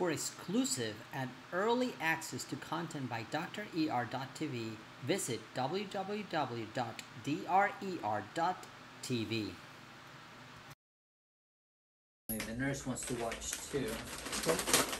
For exclusive and early access to content by DrER.tv, visit www.drer.tv. The nurse wants to watch too.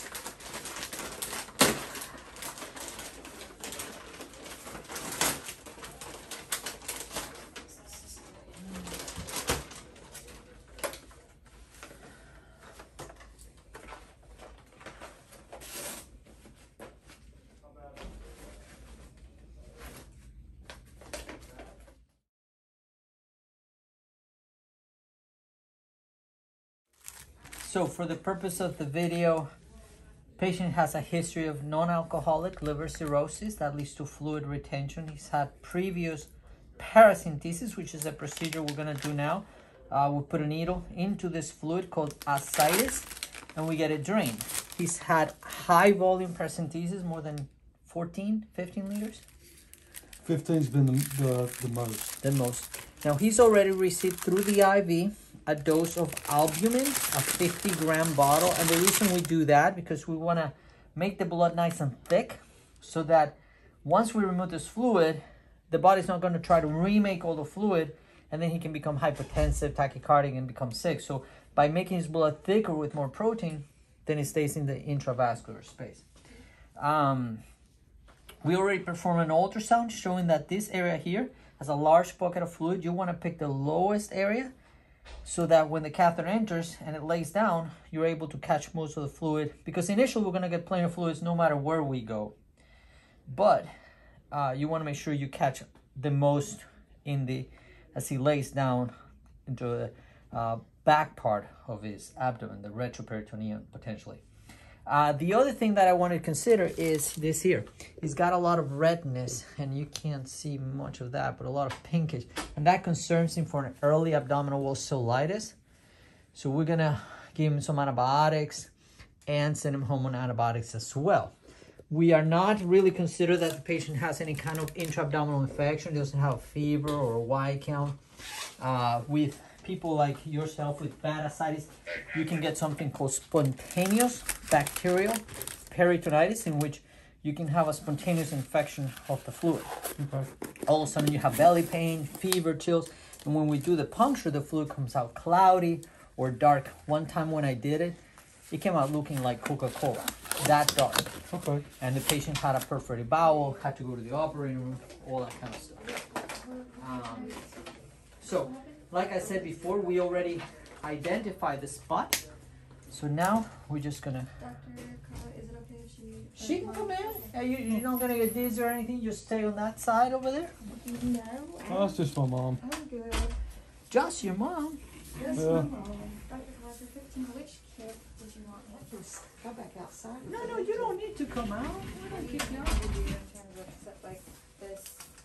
So for the purpose of the video, patient has a history of non-alcoholic liver cirrhosis that leads to fluid retention. He's had previous paracentesis, which is a procedure we're gonna do now. Uh, we put a needle into this fluid called ascites and we get it drained. He's had high volume paracentesis, more than 14, 15 liters? 15's been the, the, the most. The most. Now he's already received through the IV a dose of albumin, a 50 gram bottle. And the reason we do that, because we want to make the blood nice and thick so that once we remove this fluid, the body's not going to try to remake all the fluid and then he can become hypertensive, tachycardic, and become sick. So by making his blood thicker with more protein, then it stays in the intravascular space. Um, we already performed an ultrasound showing that this area here has a large pocket of fluid. You want to pick the lowest area so that when the catheter enters and it lays down, you're able to catch most of the fluid because initially we're going to get plenty of fluids no matter where we go. But uh, you want to make sure you catch the most in the, as he lays down into the uh, back part of his abdomen, the retroperitoneum potentially. Uh, the other thing that I want to consider is this here. He's got a lot of redness, and you can't see much of that, but a lot of pinkish. And that concerns him for an early abdominal wall cellulitis. So we're going to give him some antibiotics and send him home on antibiotics as well. We are not really consider that the patient has any kind of intra-abdominal infection, doesn't have a fever or a white count. Uh, with people like yourself with bad ascites, you can get something called spontaneous bacterial peritonitis, in which you can have a spontaneous infection of the fluid. Okay. All of a sudden, you have belly pain, fever, chills, and when we do the puncture, the fluid comes out cloudy or dark. One time when I did it, it came out looking like Coca-Cola, that dark. Okay. And the patient had a perforated bowel, had to go to the operating room, all that kind of stuff. Um, so, like I said before, we already identified the spot. So now we're just gonna. Dr. Is it okay if she? She can come in. Are you you're not gonna get dizzy or anything? Just stay on that side over there. No, Oh, that's just my mom. I'm good. Just your mom. Yes, Yeah. my mom. Dr. Carlo, for fifteen, which kid did you want? What was, go back outside. No, no, you don't need to come out. We don't kick you out. What would you in terms of like this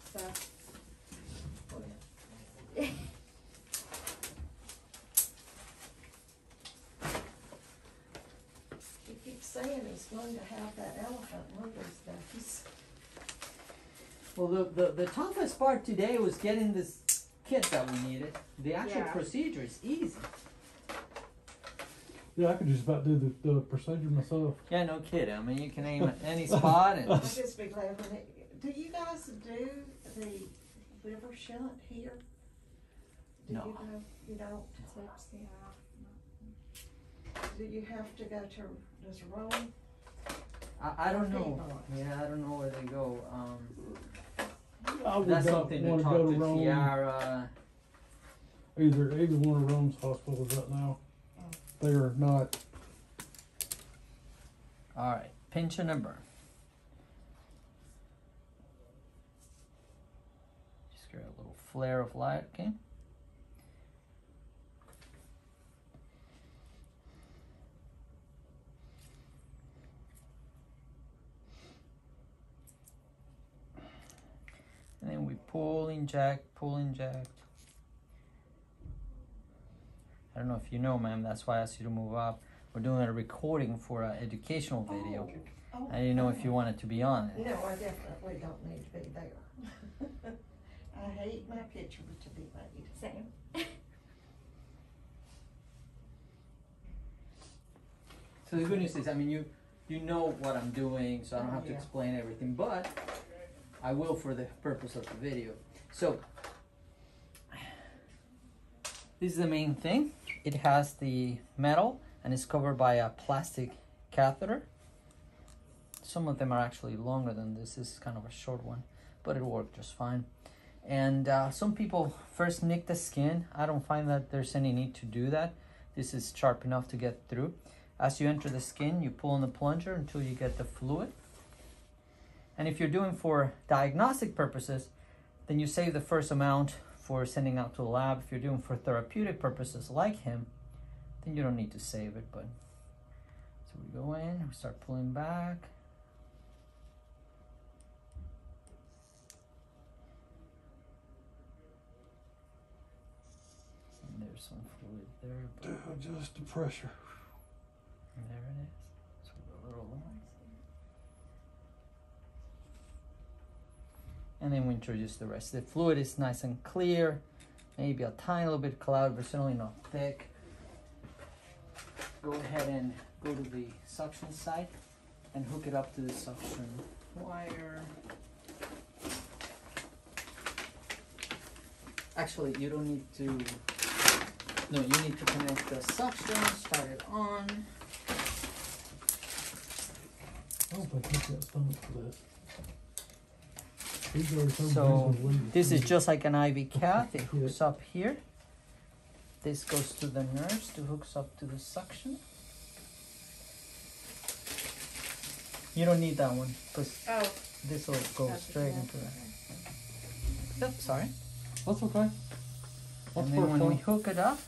stuff? Oh, He keeps saying he's going to have that elephant liver stuff. He's, Well, the, the the toughest part today was getting this kit that we needed. The actual Yeah. procedure is easy. Yeah, I could just about do the, the procedure myself. Yeah, no kidding. I mean, you can aim at any spot and. I'll just be glad when it, do you guys do the liver shunt here? Do No. you go, you don't? TIPS, yeah. Do you have to go to, does Rome? I, I don't know. People. Yeah, I don't know where they go. Um, I would that's not something to want to talk go to to Rome. Tiara. Either either one of Rome's hospitals right now. They are not. All right, pinch a number. Just get a little flare of light, okay? And then we pull, inject, pull, inject. I don't know if you know, ma'am, that's why I asked you to move up. We're doing a recording for an educational oh, video. Oh, I didn't know if you oh. wanted to be on it. No, I definitely don't need to be there. I hate my picture to be made. Same. So the good news is, I mean, you you know what I'm doing, so I don't Oh, have to explain everything, but I will for the purpose of the video. So, this is the main thing. It has the metal and it's covered by a plastic catheter. Some of them are actually longer than this. This is kind of a short one, but it'll work just fine. And uh, some people first nick the skin. I don't find that there's any need to do that. This is sharp enough to get through. As you enter the skin, you pull on the plunger until you get the fluid. And if you're doing for diagnostic purposes, then you save the first amount for sending out to the lab. If you're doing for therapeutic purposes like him, then you don't need to save it. But so we go in, we start pulling back. And there's some fluid there, but Just the pressure. and there it is. So a little And then we introduce the rest. The fluid is nice and clear, maybe a tiny little bit cloud, but certainly not thick. Go ahead and go to the suction side and hook it up to the suction wire. Actually, you don't need to. No, you need to connect the suction, start it on. I think he's stomach for this. He's already told me So, he's gonna leave. This is just like an IV cath. It hooks up here. This goes to the nurse to hooks up to the suction. You don't need that one because Oh. this will go that's straight into that. want. Yep, sorry. That's okay. That's and then when we hook it up,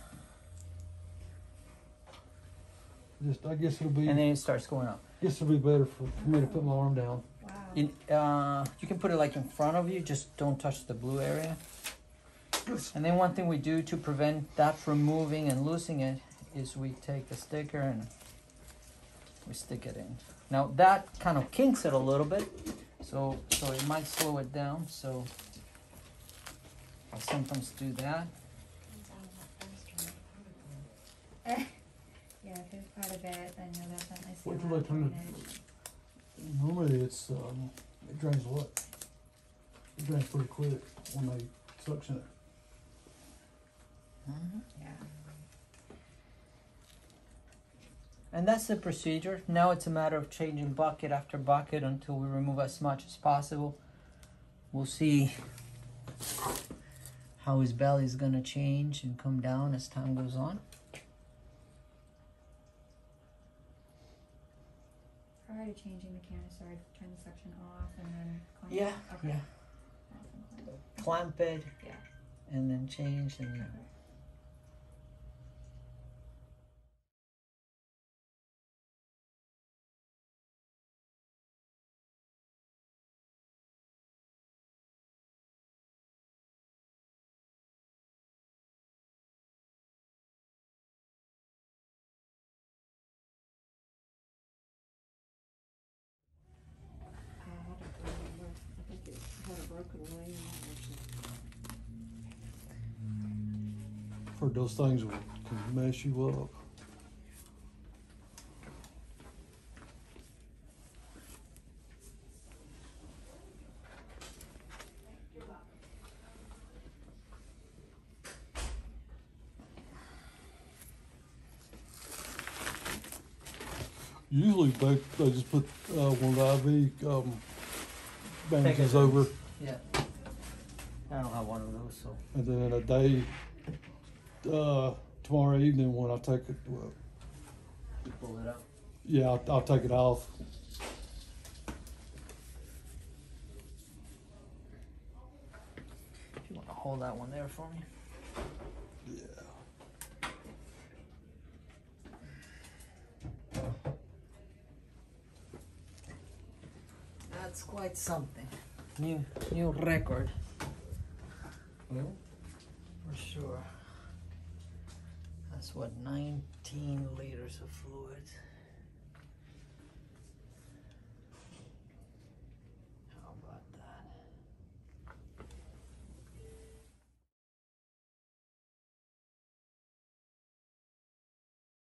Just, I guess it'll be, and then it starts going up. guess it'll be better for, for me to put my arm down. Wow. In, uh, you can put it like in front of you, just don't touch the blue area. And then one thing we do to prevent that from moving and losing it is we take the sticker and we stick it in. Now that kind of kinks it a little bit, so so it might slow it down. So I sometimes do that. Yeah, if it's part of it, then you'll definitely see a Wait lot till of they turn drainage. Normally it's, um, it drains a lot. It drains pretty quick when they suction it. Yeah. And that's the procedure. Now it's a matter of changing bucket after bucket until we remove as much as possible. We'll see how his belly is gonna change and come down as time goes on. Prior to changing the canister, I'd turn the suction off and then clamp Yeah, it. Okay. yeah. Clamp. It. Yeah. And then change and I Heard those things will, can mess you up. Usually they, they just put, uh, one of the IV, um, bandages over, yeah. I don't have one of those, so and then in a day, uh, tomorrow evening when I take it, well, you pull it up. yeah, I'll, I'll take it off. If you wanna hold that one there for me. Yeah. That's quite something. New new record. For sure. That's what, 19 liters of fluid.